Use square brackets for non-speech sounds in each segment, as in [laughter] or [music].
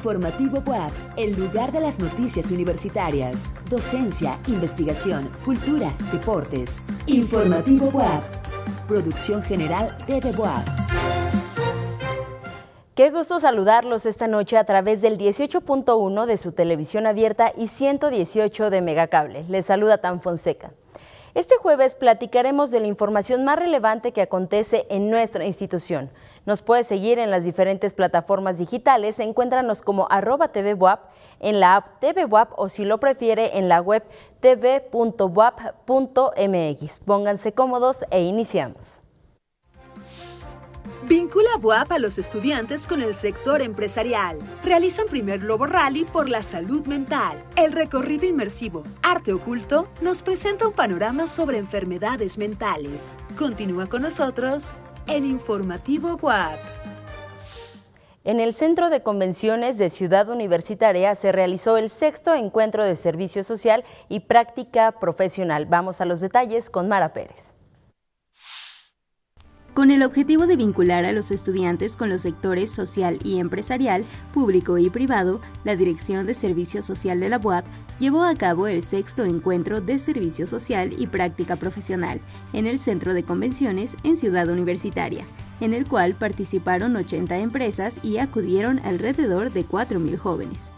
Informativo WAP, el lugar de las noticias universitarias, docencia, investigación, cultura, deportes. Informativo WAP, producción general de WAP. Qué gusto saludarlos esta noche a través del 18.1 de su televisión abierta y 118 de Megacable. Les saluda Tan Fonseca. Este jueves platicaremos de la información más relevante que acontece en nuestra institución. Nos puede seguir en las diferentes plataformas digitales, encuéntranos como arroba tvwap en la app tvwap o si lo prefiere en la web tv.wap.mx. Pónganse cómodos e iniciamos. Vincula BUAP a los estudiantes con el sector empresarial. Realizan primer Lobo Rally por la salud mental. El recorrido inmersivo Arte Oculto nos presenta un panorama sobre enfermedades mentales. Continúa con nosotros en Informativo BUAP. En el Centro de Convenciones de Ciudad Universitaria se realizó el sexto encuentro de servicio social y práctica profesional. Vamos a los detalles con Mara Pérez. Con el objetivo de vincular a los estudiantes con los sectores social y empresarial, público y privado, la Dirección de Servicio Social de la UAP llevó a cabo el sexto encuentro de servicio social y práctica profesional en el Centro de Convenciones en Ciudad Universitaria, en el cual participaron 80 empresas y acudieron alrededor de 4.000 jóvenes.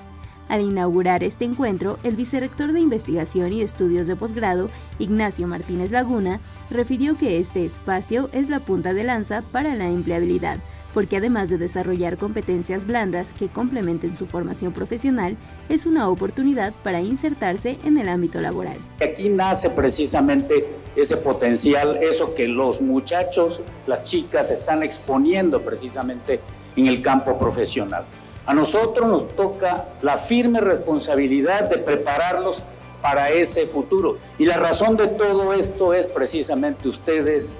Al inaugurar este encuentro, el vicerrector de Investigación y Estudios de Posgrado, Ignacio Martínez Laguna, refirió que este espacio es la punta de lanza para la empleabilidad, porque además de desarrollar competencias blandas que complementen su formación profesional, es una oportunidad para insertarse en el ámbito laboral. Aquí nace precisamente ese potencial, eso que los muchachos, las chicas están exponiendo precisamente en el campo profesional. A nosotros nos toca la firme responsabilidad de prepararlos para ese futuro. Y la razón de todo esto es precisamente ustedes,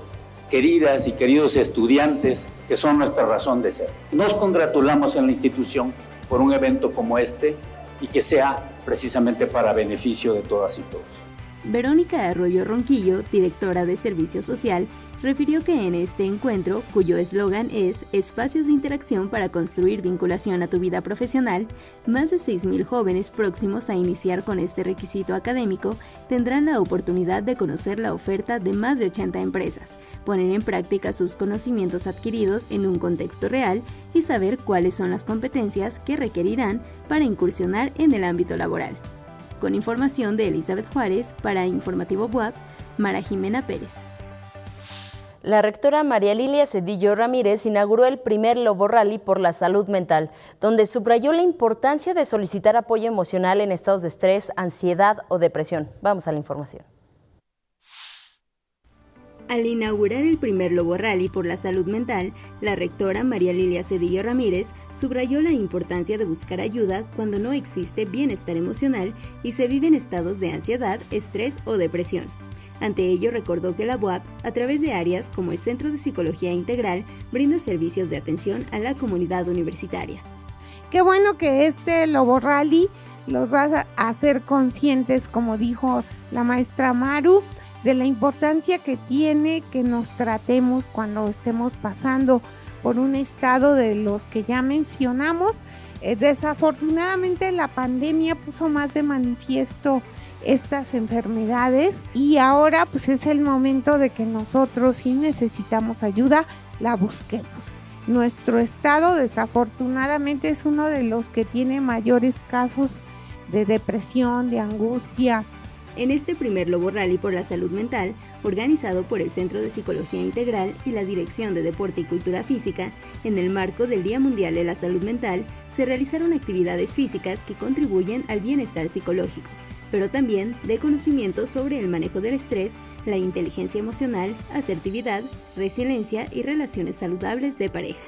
queridas y queridos estudiantes, que son nuestra razón de ser. Nos congratulamos en la institución por un evento como este y que sea precisamente para beneficio de todas y todos. Verónica Arroyo Ronquillo, directora de Servicio Social, refirió que en este encuentro, cuyo eslogan es Espacios de Interacción para construir vinculación a tu vida profesional, más de 6.000 jóvenes próximos a iniciar con este requisito académico tendrán la oportunidad de conocer la oferta de más de 80 empresas, poner en práctica sus conocimientos adquiridos en un contexto real y saber cuáles son las competencias que requerirán para incursionar en el ámbito laboral. Con información de Elizabeth Juárez para Informativo WAP, Mara Jimena Pérez. La rectora María Lilia Cedillo Ramírez inauguró el primer Lobo Rally por la salud mental, donde subrayó la importancia de solicitar apoyo emocional en estados de estrés, ansiedad o depresión. Vamos a la información. Al inaugurar el primer Lobo Rally por la salud mental, la rectora María Lilia Cedillo Ramírez subrayó la importancia de buscar ayuda cuando no existe bienestar emocional y se vive en estados de ansiedad, estrés o depresión. Ante ello, recordó que la UAP, a través de áreas como el Centro de Psicología Integral, brinda servicios de atención a la comunidad universitaria. Qué bueno que este Lobo Rally los va a hacer conscientes, como dijo la maestra Maru, de la importancia que tiene que nos tratemos cuando estemos pasando por un estado de los que ya mencionamos. Eh, desafortunadamente la pandemia puso más de manifiesto estas enfermedades y ahora pues es el momento de que nosotros si necesitamos ayuda la busquemos. Nuestro estado desafortunadamente es uno de los que tiene mayores casos de depresión, de angustia. En este primer Lobo Rally por la Salud Mental, organizado por el Centro de Psicología Integral y la Dirección de Deporte y Cultura Física, en el marco del Día Mundial de la Salud Mental, se realizaron actividades físicas que contribuyen al bienestar psicológico pero también de conocimiento sobre el manejo del estrés, la inteligencia emocional, asertividad, resiliencia y relaciones saludables de pareja.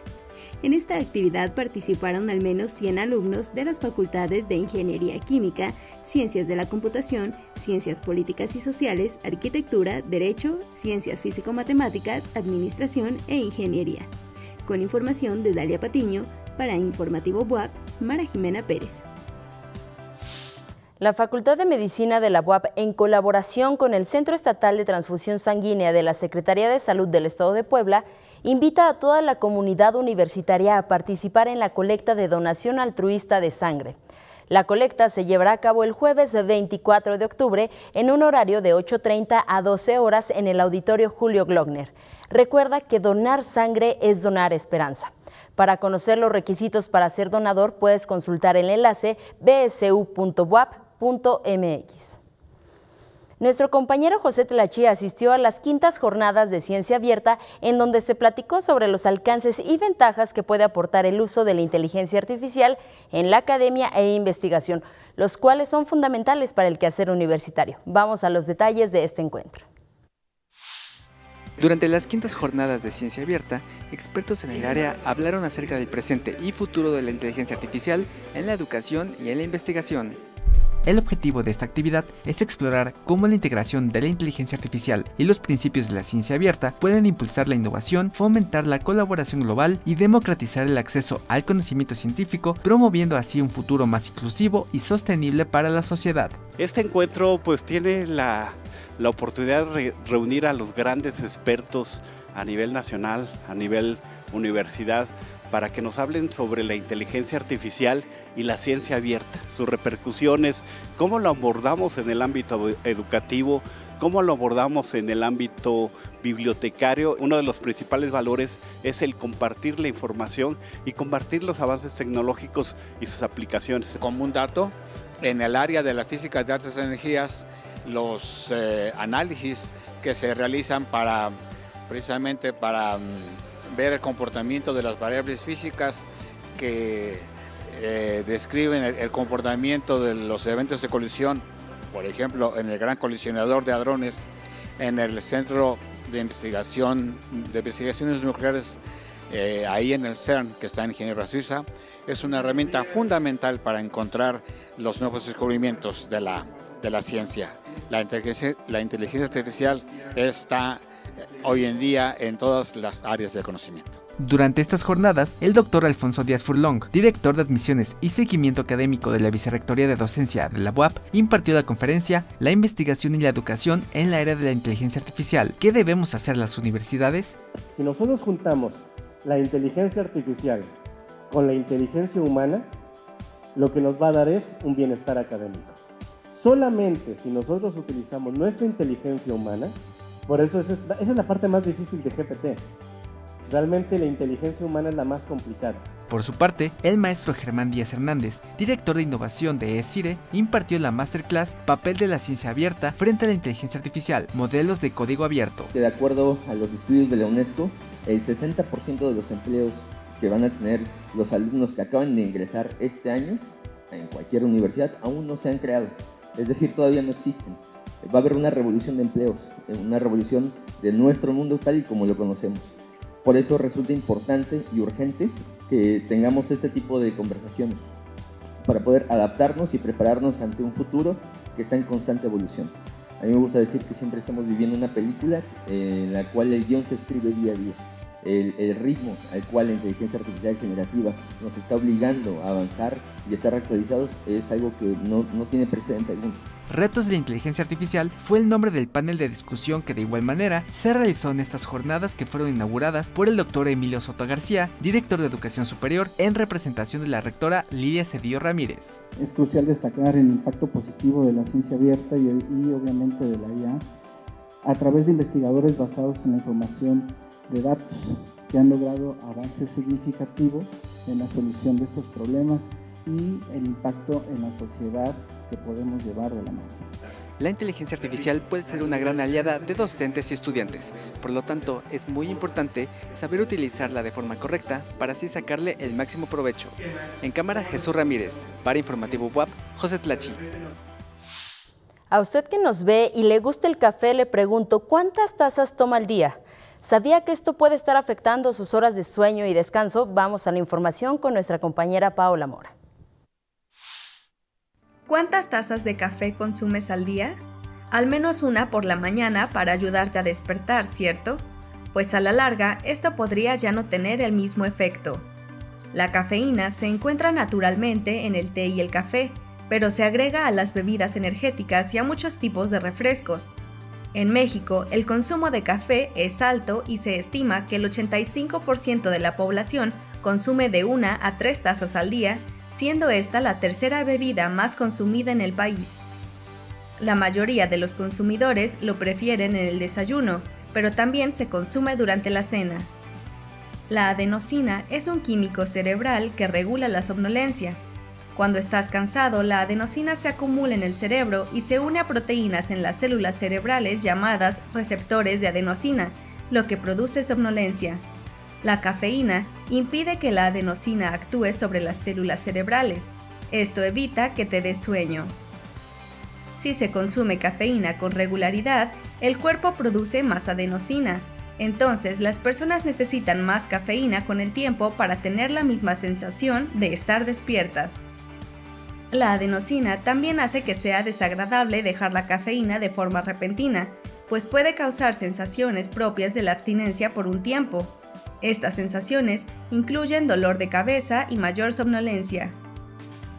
En esta actividad participaron al menos 100 alumnos de las facultades de Ingeniería Química, Ciencias de la Computación, Ciencias Políticas y Sociales, Arquitectura, Derecho, Ciencias Físico-Matemáticas, Administración e Ingeniería. Con información de Dalia Patiño, para Informativo BUAP, Mara Jimena Pérez. La Facultad de Medicina de la UAP, en colaboración con el Centro Estatal de Transfusión Sanguínea de la Secretaría de Salud del Estado de Puebla, invita a toda la comunidad universitaria a participar en la colecta de donación altruista de sangre. La colecta se llevará a cabo el jueves 24 de octubre en un horario de 8.30 a 12 horas en el auditorio Julio Glockner. Recuerda que donar sangre es donar esperanza. Para conocer los requisitos para ser donador puedes consultar el enlace bsu.wap.mx. Nuestro compañero José Telachi asistió a las quintas jornadas de ciencia abierta en donde se platicó sobre los alcances y ventajas que puede aportar el uso de la inteligencia artificial en la academia e investigación, los cuales son fundamentales para el quehacer universitario. Vamos a los detalles de este encuentro. Durante las quintas jornadas de ciencia abierta, expertos en el área hablaron acerca del presente y futuro de la inteligencia artificial en la educación y en la investigación. El objetivo de esta actividad es explorar cómo la integración de la inteligencia artificial y los principios de la ciencia abierta pueden impulsar la innovación, fomentar la colaboración global y democratizar el acceso al conocimiento científico, promoviendo así un futuro más inclusivo y sostenible para la sociedad. Este encuentro pues tiene la, oportunidad de reunir a los grandes expertos a nivel nacional, a nivel universidad, para que nos hablen sobre la inteligencia artificial y la ciencia abierta, sus repercusiones, cómo lo abordamos en el ámbito educativo, cómo lo abordamos en el ámbito bibliotecario. Uno de los principales valores es el compartir la información y compartir los avances tecnológicos y sus aplicaciones. Como un dato, en el área de la física de altas energías, los eh, análisis que se realizan para precisamente para mm, ver el comportamiento de las variables físicas que eh, describen el, comportamiento de los eventos de colisión, por ejemplo, en el Gran Colisionador de Hadrones, en el Centro de Investigación de Investigaciones Nucleares, eh, ahí en el CERN, que está en Ginebra, Suiza, es una herramienta fundamental para encontrar los nuevos descubrimientos de la, de la ciencia. La inteligencia, la inteligencia artificial está hoy en día en todas las áreas del conocimiento. Durante estas jornadas, el doctor Alfonso Díaz Furlong, director de admisiones y seguimiento académico de la Vicerrectoría de Docencia de la UAP, impartió la conferencia La investigación y la educación en la era de la inteligencia artificial. ¿Qué debemos hacer las universidades? Si nosotros juntamos la inteligencia artificial con la inteligencia humana, lo que nos va a dar es un bienestar académico. Solamente si nosotros utilizamos nuestra inteligencia humana, por eso esa es, la parte más difícil de GPT. Realmente la inteligencia humana es la más complicada. Por su parte, el maestro Germán Díaz Hernández, director de innovación de ESIRE, impartió la masterclass Papel de la ciencia abierta frente a la inteligencia artificial, modelos de código abierto. De acuerdo a los estudios de la UNESCO, el 60% de los empleos que van a tener los alumnos que acaban de ingresar este año en cualquier universidad aún no se han creado. Es decir, todavía no existen va a haber una revolución de empleos, una revolución de nuestro mundo tal y como lo conocemos. Por eso resulta importante y urgente que tengamos este tipo de conversaciones para poder adaptarnos y prepararnos ante un futuro que está en constante evolución. A mí me gusta decir que siempre estamos viviendo una película en la cual el guion se escribe día a día. El, ritmo al cual la inteligencia artificial generativa nos está obligando a avanzar y estar actualizados es algo que no, no tiene precedente alguno. Retos de inteligencia artificial fue el nombre del panel de discusión que de igual manera se realizó en estas jornadas que fueron inauguradas por el doctor Emilio Soto García, director de Educación Superior, en representación de la rectora Lidia Cedillo Ramírez. Es crucial destacar el impacto positivo de la ciencia abierta y, y obviamente de la IA a través de investigadores basados en la información de datos que han logrado avances significativos en la solución de estos problemas y el impacto en la sociedad que podemos llevar de la mano. La inteligencia artificial puede ser una gran aliada de docentes y estudiantes, por lo tanto es muy importante saber utilizarla de forma correcta para así sacarle el máximo provecho. En cámara Jesús Ramírez, para Informativo WAP, José Tlachi. A usted que nos ve y le gusta el café, le pregunto, ¿cuántas tazas toma al día? ¿Sabía que esto puede estar afectando sus horas de sueño y descanso? Vamos a la información con nuestra compañera Paola Mora. ¿Cuántas tazas de café consumes al día? Al menos una por la mañana para ayudarte a despertar, ¿cierto? Pues a la larga esto podría ya no tener el mismo efecto. La cafeína se encuentra naturalmente en el té y el café, pero se agrega a las bebidas energéticas y a muchos tipos de refrescos. En México, el consumo de café es alto y se estima que el 85% de la población consume de una a tres tazas al día, siendo esta la tercera bebida más consumida en el país. La mayoría de los consumidores lo prefieren en el desayuno, pero también se consume durante la cena. La adenosina es un químico cerebral que regula la somnolencia, cuando estás cansado, la adenosina se acumula en el cerebro y se une a proteínas en las células cerebrales llamadas receptores de adenosina, lo que produce somnolencia. La cafeína impide que la adenosina actúe sobre las células cerebrales. Esto evita que te dé sueño. Si se consume cafeína con regularidad, el cuerpo produce más adenosina. Entonces las personas necesitan más cafeína con el tiempo para tener la misma sensación de estar despiertas. La adenosina también hace que sea desagradable dejar la cafeína de forma repentina, pues puede causar sensaciones propias de la abstinencia por un tiempo. Estas sensaciones incluyen dolor de cabeza y mayor somnolencia.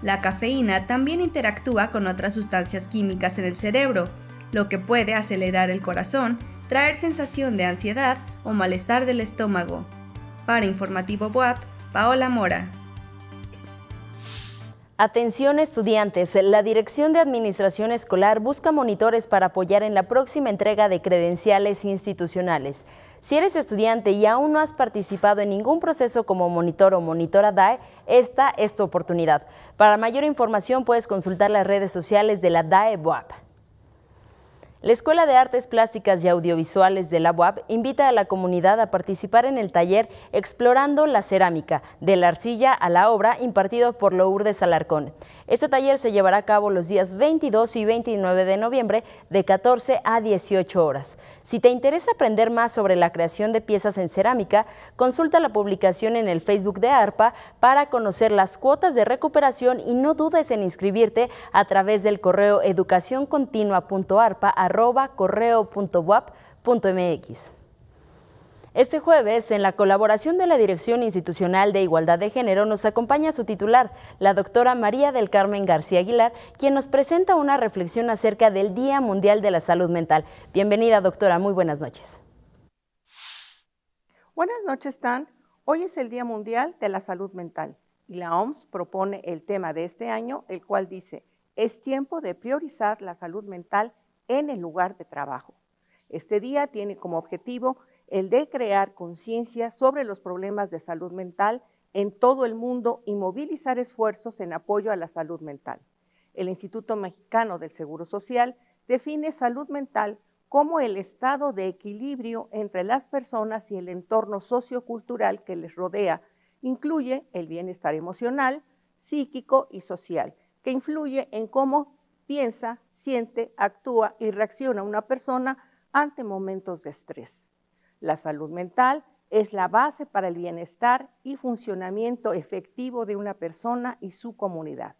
La cafeína también interactúa con otras sustancias químicas en el cerebro, lo que puede acelerar el corazón, traer sensación de ansiedad o malestar del estómago. Para Informativo WAP, Paola Mora. Atención estudiantes, la Dirección de Administración Escolar busca monitores para apoyar en la próxima entrega de credenciales institucionales. Si eres estudiante y aún no has participado en ningún proceso como monitor o monitora DAE, esta es tu oportunidad. Para mayor información puedes consultar las redes sociales de la DAE BOAP. La Escuela de Artes Plásticas y Audiovisuales de la UAP invita a la comunidad a participar en el taller Explorando la Cerámica, de la arcilla a la obra, impartido por Lourdes Alarcón. Este taller se llevará a cabo los días 22 y 29 de noviembre de 14 a 18 horas. Si te interesa aprender más sobre la creación de piezas en cerámica, consulta la publicación en el Facebook de ARPA para conocer las cuotas de recuperación y no dudes en inscribirte a través del correo educacioncontinua.arpa.correo.wap.mx. Este jueves, en la colaboración de la Dirección Institucional de Igualdad de Género, nos acompaña su titular, la doctora María del Carmen García Aguilar, quien nos presenta una reflexión acerca del Día Mundial de la Salud Mental. Bienvenida, doctora. Muy buenas noches. Buenas noches, Tan. Hoy es el Día Mundial de la Salud Mental y la OMS propone el tema de este año, el cual dice, es tiempo de priorizar la salud mental en el lugar de trabajo. Este día tiene como objetivo el de crear conciencia sobre los problemas de salud mental en todo el mundo y movilizar esfuerzos en apoyo a la salud mental. El Instituto Mexicano del Seguro Social define salud mental como el estado de equilibrio entre las personas y el entorno sociocultural que les rodea. Incluye el bienestar emocional, psíquico y social, que influye en cómo piensa, siente, actúa y reacciona una persona ante momentos de estrés. La salud mental es la base para el bienestar y funcionamiento efectivo de una persona y su comunidad.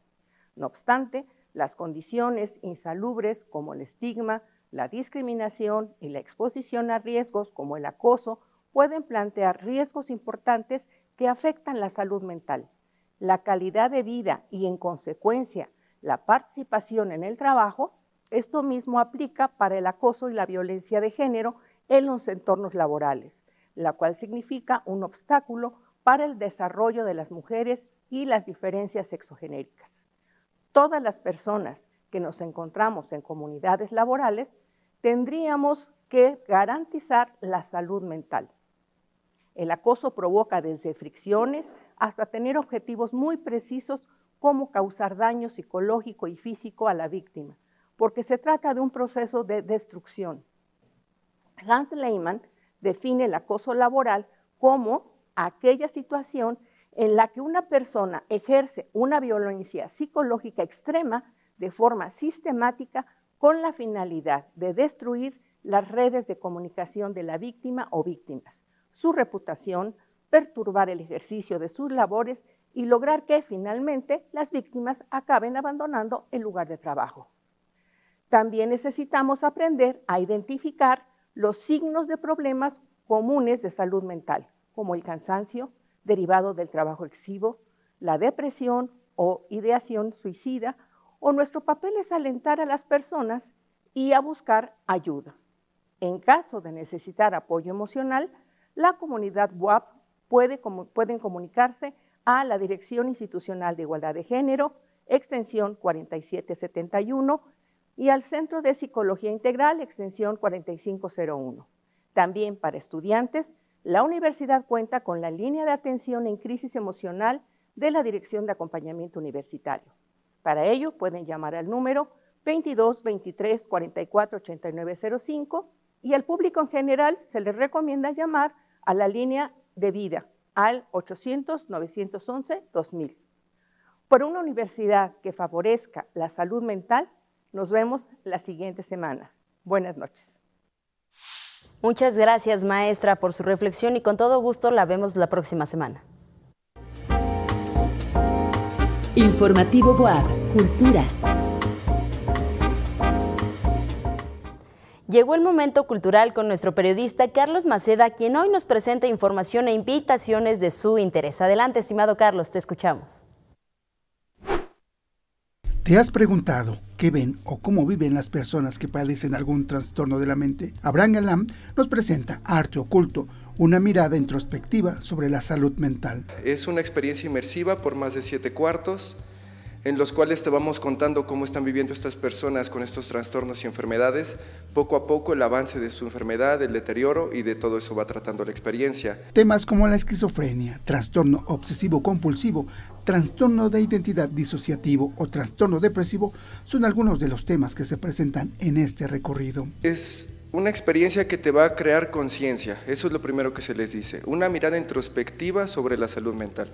No obstante, las condiciones insalubres como el estigma, la discriminación y la exposición a riesgos como el acoso pueden plantear riesgos importantes que afectan la salud mental, la calidad de vida y en consecuencia la participación en el trabajo. Esto mismo aplica para el acoso y la violencia de género en los entornos laborales, la cual significa un obstáculo para el desarrollo de las mujeres y las diferencias sexogenéricas. Todas las personas que nos encontramos en comunidades laborales tendríamos que garantizar la salud mental. El acoso provoca desde fricciones hasta tener objetivos muy precisos como causar daño psicológico y físico a la víctima, porque se trata de un proceso de destrucción. Hans Lehmann define el acoso laboral como aquella situación en la que una persona ejerce una violencia psicológica extrema de forma sistemática con la finalidad de destruir las redes de comunicación de la víctima o víctimas, su reputación, perturbar el ejercicio de sus labores y lograr que finalmente las víctimas acaben abandonando el lugar de trabajo. También necesitamos aprender a identificar los signos de problemas comunes de salud mental, como el cansancio derivado del trabajo excesivo, la depresión o ideación suicida, o nuestro papel es alentar a las personas y a buscar ayuda. En caso de necesitar apoyo emocional, la comunidad WAP puede, pueden comunicarse a la Dirección Institucional de Igualdad de Género, extensión 4771, y al Centro de Psicología Integral, extensión 4501. También para estudiantes, la universidad cuenta con la línea de atención en crisis emocional de la Dirección de Acompañamiento Universitario. Para ello, pueden llamar al número 22 23 44 89 05 y al público en general se les recomienda llamar a la línea de vida al 800-911-2000. Por una universidad que favorezca la salud mental, nos vemos la siguiente semana. Buenas noches. Muchas gracias, maestra, por su reflexión y con todo gusto la vemos la próxima semana. Informativo Boab, Cultura. Llegó el momento cultural con nuestro periodista Carlos Maceda, quien hoy nos presenta información e invitaciones de su interés. Adelante, estimado Carlos, te escuchamos. ¿Te has preguntado qué ven o cómo viven las personas que padecen algún trastorno de la mente? Abraham Galam nos presenta Arte Oculto, una mirada introspectiva sobre la salud mental. Es una experiencia inmersiva por más de siete cuartos en los cuales te vamos contando cómo están viviendo estas personas con estos trastornos y enfermedades, poco a poco el avance de su enfermedad, el deterioro y de todo eso va tratando la experiencia. Temas como la esquizofrenia, trastorno obsesivo compulsivo, trastorno de identidad disociativo o trastorno depresivo son algunos de los temas que se presentan en este recorrido. Es una experiencia que te va a crear conciencia, eso es lo primero que se les dice, una mirada introspectiva sobre la salud mental.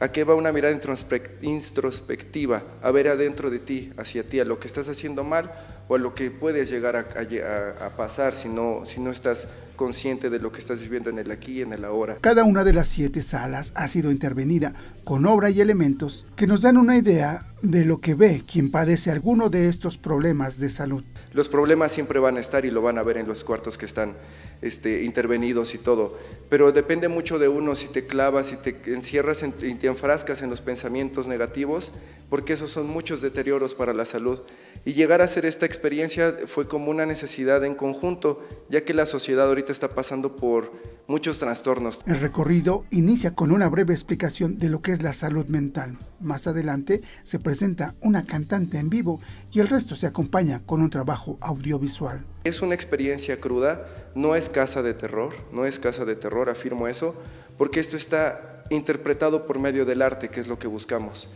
¿A qué va una mirada introspectiva? A ver adentro de ti, hacia ti, a lo que estás haciendo mal o a lo que puedes llegar a, pasar si no, si no estás consciente de lo que estás viviendo en el aquí y en el ahora. Cada una de las siete salas ha sido intervenida con obra y elementos que nos dan una idea de lo que ve quien padece alguno de estos problemas de salud. Los problemas siempre van a estar y lo van a ver en los cuartos que están este, intervenidos y todo, pero depende mucho de uno si te clavas, si te encierras y te enfrascas en los pensamientos negativos, porque esos son muchos deterioros para la salud. Y llegar a hacer esta experiencia fue como una necesidad en conjunto, ya que la sociedad ahorita está pasando por muchos trastornos. El recorrido inicia con una breve explicación de lo que es la salud mental. Más adelante se presenta una cantante en vivo y el resto se acompaña con un trabajo audiovisual. Es una experiencia cruda, no es casa de terror, no es casa de terror, afirmo eso, porque esto está interpretado por medio del arte, que es lo que buscamos.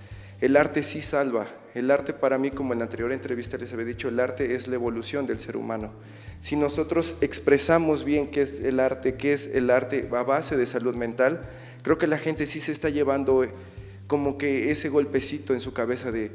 El arte sí salva. El arte para mí, como en la anterior entrevista les había dicho, el arte es la evolución del ser humano. Si nosotros expresamos bien qué es el arte, qué es el arte a base de salud mental, creo que la gente sí se está llevando como que ese golpecito en su cabeza de,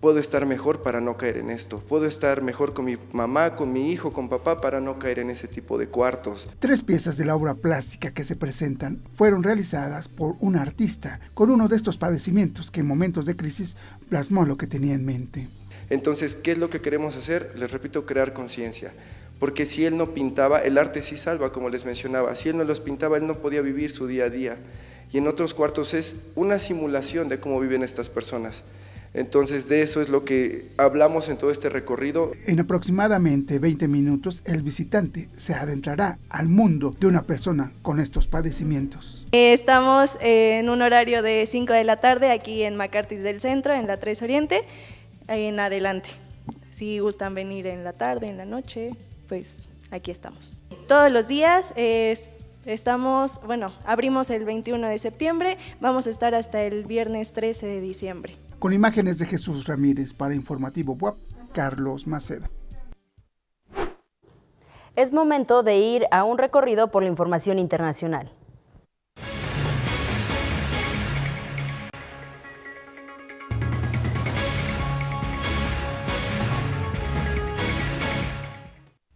puedo estar mejor para no caer en esto, puedo estar mejor con mi mamá, con mi hijo, con papá para no caer en ese tipo de cuartos. Tres piezas de la obra plástica que se presentan fueron realizadas por un artista con uno de estos padecimientos que en momentos de crisis plasmó lo que tenía en mente. Entonces, ¿qué es lo que queremos hacer? Les repito, crear conciencia. Porque si él no pintaba, el arte sí salva, como les mencionaba. Si él no los pintaba, él no podía vivir su día a día. Y en otros cuartos es una simulación de cómo viven estas personas. Entonces de eso es lo que hablamos en todo este recorrido. En aproximadamente 20 minutos el visitante se adentrará al mundo de una persona con estos padecimientos. Estamos en un horario de 5 de la tarde aquí en McCarthy's del Centro, en la 3 Oriente, en adelante. Si gustan venir en la tarde, en la noche, pues aquí estamos. Todos los días estamos, bueno, abrimos el 21 de septiembre, vamos a estar hasta el viernes 13 de diciembre. Con imágenes de Jesús Ramírez para Informativo WAP, Carlos Maceda. Es momento de ir a un recorrido por la información internacional.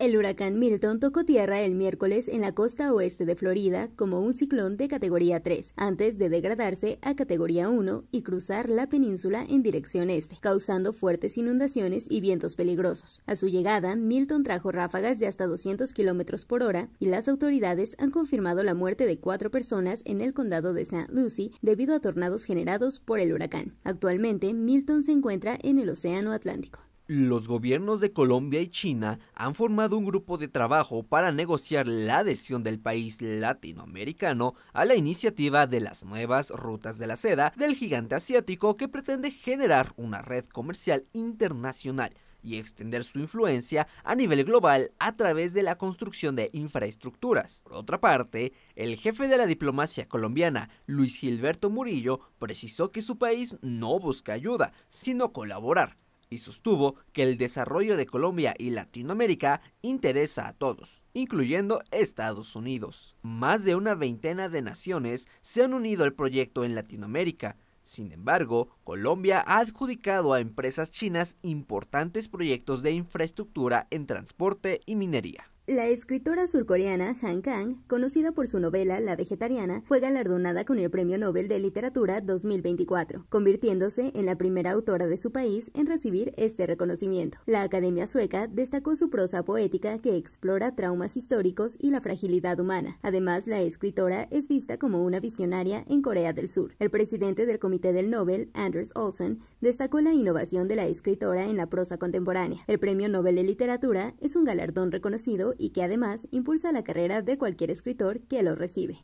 El huracán Milton tocó tierra el miércoles en la costa oeste de Florida como un ciclón de categoría 3, antes de degradarse a categoría 1 y cruzar la península en dirección este, causando fuertes inundaciones y vientos peligrosos. A su llegada, Milton trajo ráfagas de hasta 200 kilómetros por hora y las autoridades han confirmado la muerte de cuatro personas en el condado de St. Lucie debido a tornados generados por el huracán. Actualmente, Milton se encuentra en el Océano Atlántico. Los gobiernos de Colombia y China han formado un grupo de trabajo para negociar la adhesión del país latinoamericano a la iniciativa de las nuevas rutas de la seda del gigante asiático que pretende generar una red comercial internacional y extender su influencia a nivel global a través de la construcción de infraestructuras. Por otra parte, el jefe de la diplomacia colombiana, Luis Gilberto Murillo, precisó que su país no busca ayuda, sino colaborar y sostuvo que el desarrollo de Colombia y Latinoamérica interesa a todos, incluyendo Estados Unidos. Más de una veintena de naciones se han unido al proyecto en Latinoamérica. Sin embargo, Colombia ha adjudicado a empresas chinas importantes proyectos de infraestructura en transporte y minería. La escritora surcoreana Han Kang, conocida por su novela La Vegetariana, fue galardonada con el Premio Nobel de Literatura 2024, convirtiéndose en la primera autora de su país en recibir este reconocimiento. La Academia Sueca destacó su prosa poética que explora traumas históricos y la fragilidad humana. Además, la escritora es vista como una visionaria en Corea del Sur. El presidente del Comité del Nobel, Anders Olsen, destacó la innovación de la escritora en la prosa contemporánea. El Premio Nobel de Literatura es un galardón reconocido y que además impulsa la carrera de cualquier escritor que lo recibe.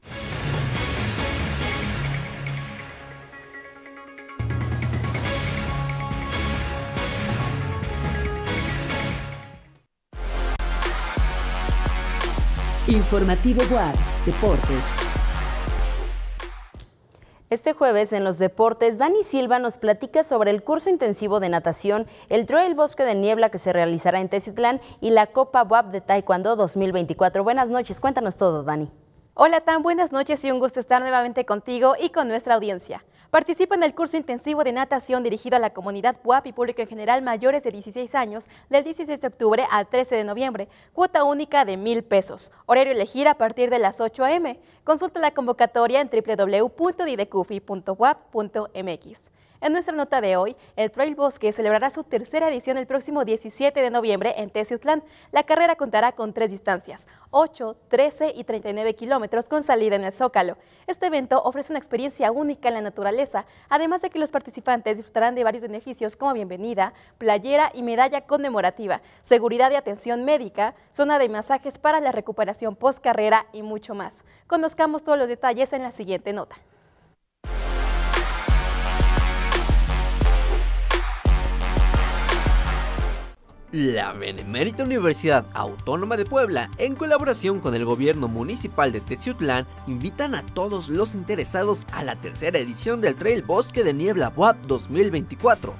Informativo Deportes. Este jueves en los deportes, Dani Silva nos platica sobre el curso intensivo de natación, el Trail Bosque de Niebla que se realizará en Teciutlán y la Copa WAP de Taekwondo 2024. Buenas noches, cuéntanos todo, Dani. Hola, tan buenas noches y un gusto estar nuevamente contigo y con nuestra audiencia. Participa en el curso intensivo de natación dirigido a la comunidad WAP y público en general mayores de 16 años del 16 de octubre al 13 de noviembre. Cuota única de mil pesos. Horario elegir a partir de las 8 a.m. Consulta la convocatoria en www.didecufi.wap.mx. En nuestra nota de hoy, el Trail Bosque celebrará su tercera edición el próximo 17 de noviembre en Teciutlán. La carrera contará con tres distancias, 8, 13 y 39 kilómetros con salida en el Zócalo. Este evento ofrece una experiencia única en la naturaleza, además de que los participantes disfrutarán de varios beneficios como bienvenida, playera y medalla conmemorativa, seguridad y atención médica, zona de masajes para la recuperación post carrera y mucho más. Conozcamos todos los detalles en la siguiente nota. La Benemérita Universidad Autónoma de Puebla, en colaboración con el gobierno municipal de Teciutlán, invitan a todos los interesados a la tercera edición del Trail Bosque de Niebla WAP 2024.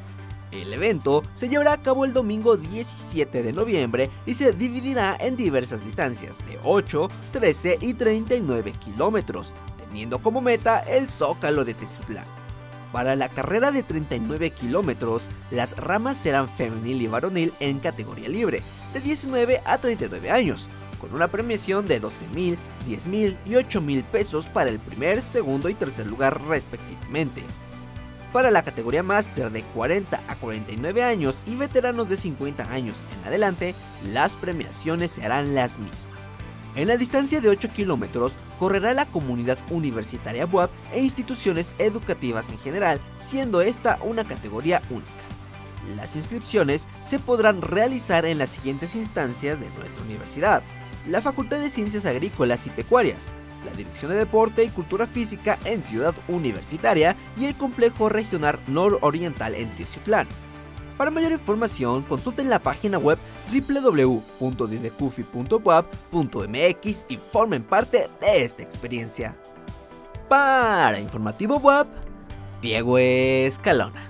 El evento se llevará a cabo el domingo 17 de noviembre y se dividirá en diversas distancias de 8, 13 y 39 kilómetros, teniendo como meta el Zócalo de Teciutlán. Para la carrera de 39 kilómetros, las ramas serán femenil y varonil en categoría libre, de 19 a 39 años, con una premiación de 12 mil, 10 mil y 8 mil pesos para el primer, segundo y tercer lugar respectivamente. Para la categoría máster de 40 a 49 años y veteranos de 50 años en adelante, las premiaciones serán las mismas. En la distancia de 8 kilómetros correrá la comunidad universitaria WAP e instituciones educativas en general, siendo esta una categoría única. Las inscripciones se podrán realizar en las siguientes instancias de nuestra universidad. La Facultad de Ciencias Agrícolas y Pecuarias, la Dirección de Deporte y Cultura Física en Ciudad Universitaria y el Complejo Regional Nororiental en Teciutlán. Para mayor información, consulten la página web www.didecufi.wap.mx y formen parte de esta experiencia. Para Informativo Diego Escalona.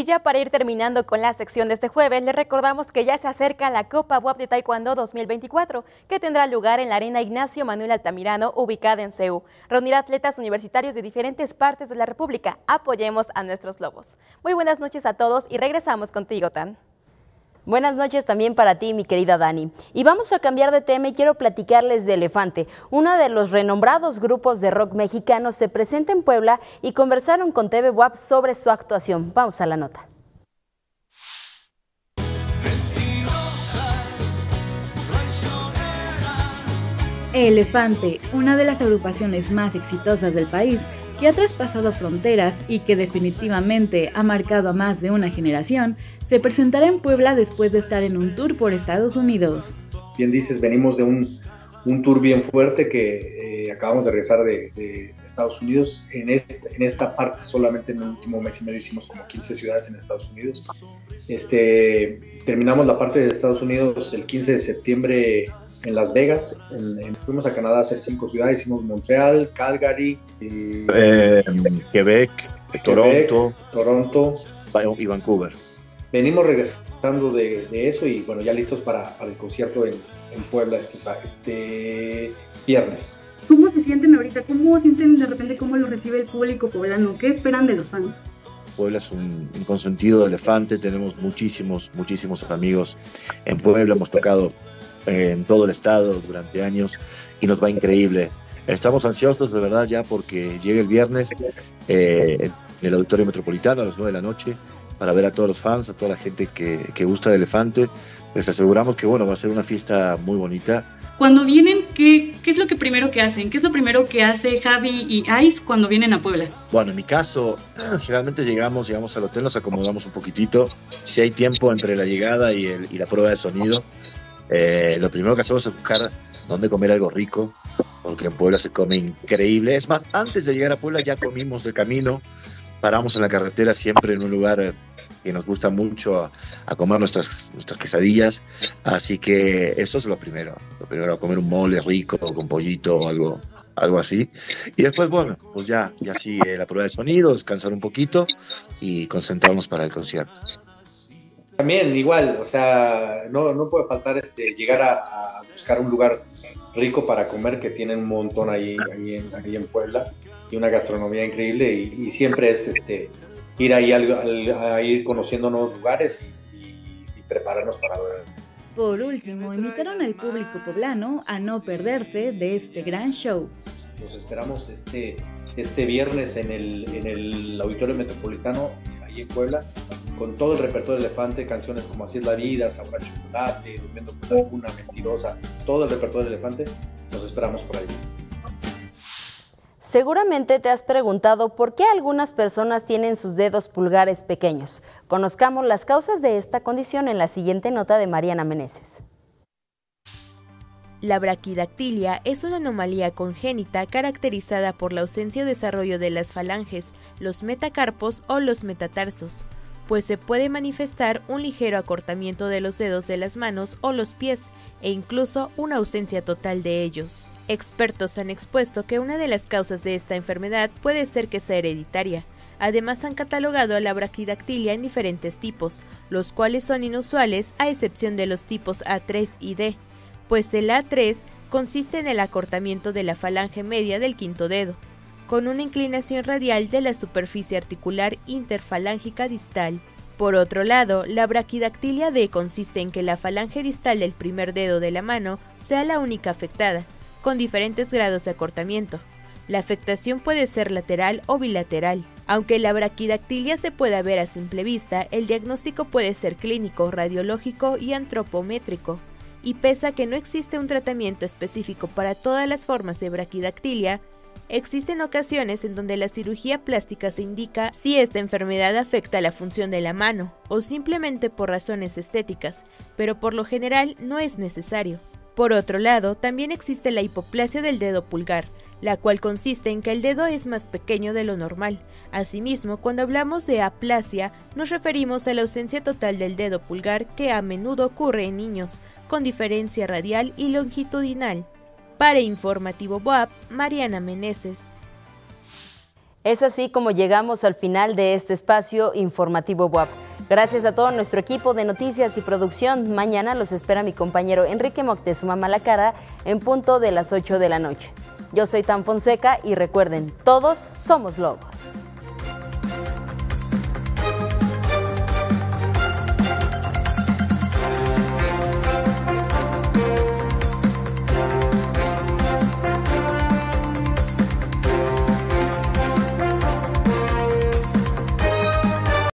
Y ya para ir terminando con la sección de este jueves, les recordamos que ya se acerca la Copa WAP de Taekwondo 2024, que tendrá lugar en la Arena Ignacio Manuel Altamirano, ubicada en CEU. Reunirá atletas universitarios de diferentes partes de la República. Apoyemos a nuestros lobos. Muy buenas noches a todos y regresamos contigo, Tan. Buenas noches también para ti, mi querida Dani. Y vamos a cambiar de tema y quiero platicarles de Elefante. Uno de los renombrados grupos de rock mexicanos se presenta en Puebla y conversaron con TV WAP sobre su actuación. Vamos a la nota. Elefante, una de las agrupaciones más exitosas del país, que ha traspasado fronteras y que definitivamente ha marcado a más de una generación, se presentará en Puebla después de estar en un tour por Estados Unidos. Bien dices, venimos de un, un tour bien fuerte que eh, acabamos de regresar de, de Estados Unidos. En, este, en esta parte solamente en el último mes y medio hicimos como 15 ciudades en Estados Unidos. Este, terminamos la parte de Estados Unidos el 15 de septiembre en Las Vegas. En, en, fuimos a Canadá a hacer cinco ciudades. Hicimos Montreal, Calgary, eh, eh, Quebec, Toronto, Toronto y Vancouver. Venimos regresando de, de eso y bueno, ya listos para, para el concierto en, en Puebla este, este viernes. ¿Cómo se sienten ahorita? ¿Cómo sienten de repente cómo lo recibe el público poblano? ¿Qué esperan de los fans? Puebla es un, un, consentido de elefante, tenemos muchísimos, muchísimos amigos en Puebla, hemos tocado en todo el estado durante años y nos va increíble. Estamos ansiosos de verdad ya porque llega el viernes eh, en el Auditorio Metropolitano a las 9 de la noche para ver a todos los fans, a toda la gente que, que gusta del elefante. Les aseguramos que bueno, va a ser una fiesta muy bonita. Cuando vienen, ¿qué, ¿qué es lo que primero que hacen? ¿Qué es lo primero que hace Javi y Ice cuando vienen a Puebla? Bueno, en mi caso, [clears throat] generalmente llegamos, llegamos al hotel, nos acomodamos un poquitito. Si hay tiempo entre la llegada y, el, y la prueba de sonido, eh, lo primero que hacemos es buscar dónde comer algo rico, porque en Puebla se come increíble. Es más, antes de llegar a Puebla ya comimos de camino, paramos en la carretera siempre en un lugar que nos gusta mucho a, a, comer nuestras, nuestras quesadillas. Así que eso es lo primero. Lo primero, comer un mole rico con pollito o algo, algo así. Y después, bueno, pues ya, ya sigue la prueba de sonido, descansar un poquito y concentrarnos para el concierto. También igual, o sea, no, no puede faltar este, llegar a, a, buscar un lugar rico para comer que tienen un montón ahí, ahí, en, ahí en Puebla y una gastronomía increíble y, y siempre es este, ir ahí al, al, a ir conociendo nuevos lugares y, y, y prepararnos para. Por último, invitaron al público poblano a no perderse de este gran show. Los esperamos este, este viernes en el, en el Auditorio Metropolitano, ahí en Puebla, con todo el repertorio de Elefante, canciones como Así es la vida, Sabor a chocolate, Durmiendo con la luna, Mentirosa, todo el repertorio de Elefante, los esperamos por ahí. Seguramente te has preguntado por qué algunas personas tienen sus dedos pulgares pequeños. Conozcamos las causas de esta condición en la siguiente nota de Mariana Meneses. La braquidactilia es una anomalía congénita caracterizada por la ausencia de desarrollo de las falanges, los metacarpos o los metatarsos, pues se puede manifestar un ligero acortamiento de los dedos de las manos o los pies e incluso una ausencia total de ellos. Expertos han expuesto que una de las causas de esta enfermedad puede ser que sea hereditaria. Además han catalogado a la braquidactilia en diferentes tipos, los cuales son inusuales a excepción de los tipos A3 y D, pues el A3 consiste en el acortamiento de la falange media del quinto dedo, con una inclinación radial de la superficie articular interfalángica distal. Por otro lado, la braquidactilia D consiste en que la falange distal del primer dedo de la mano sea la única afectada, con diferentes grados de acortamiento. La afectación puede ser lateral o bilateral. Aunque la braquidactilia se pueda ver a simple vista, el diagnóstico puede ser clínico, radiológico y antropométrico. Y pese a que no existe un tratamiento específico para todas las formas de braquidactilia, existen ocasiones en donde la cirugía plástica se indica si esta enfermedad afecta la función de la mano o simplemente por razones estéticas, pero por lo general no es necesario. Por otro lado, también existe la hipoplasia del dedo pulgar, la cual consiste en que el dedo es más pequeño de lo normal. Asimismo, cuando hablamos de aplasia, nos referimos a la ausencia total del dedo pulgar que a menudo ocurre en niños, con diferencia radial y longitudinal. Para Informativo BOAP, Mariana Meneses. Es así como llegamos al final de este espacio informativo WAP. Gracias a todo nuestro equipo de noticias y producción. Mañana los espera mi compañero Enrique Moctezuma Malacara en punto de las 8 de la noche. Yo soy Tan Fonseca y recuerden, todos somos lobos.